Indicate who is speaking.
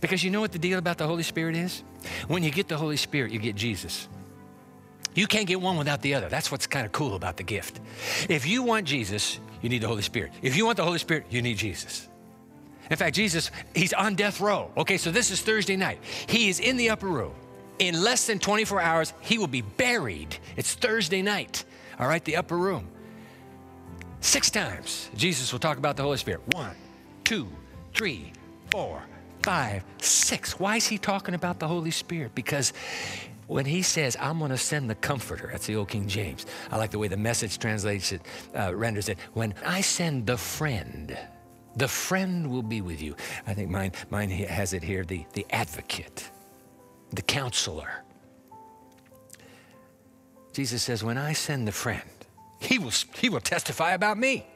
Speaker 1: Because you know what the deal about the Holy Spirit is? When you get the Holy Spirit, you get Jesus. You can't get one without the other. That's what's kind of cool about the gift. If you want Jesus, you need the Holy Spirit. If you want the Holy Spirit, you need Jesus. In fact, Jesus, he's on death row. Okay, so this is Thursday night. He is in the upper room. In less than 24 hours, he will be buried. It's Thursday night, all right, the upper room. Six times, Jesus will talk about the Holy Spirit. One, two, three, four, five, six. Why is he talking about the Holy Spirit? Because when he says, I'm going to send the comforter, that's the old King James. I like the way the message translates it, uh, renders it. When I send the friend, the friend will be with you. I think mine, mine has it here the, the advocate, the counselor. Jesus says, When I send the friend, he will, he will testify about me.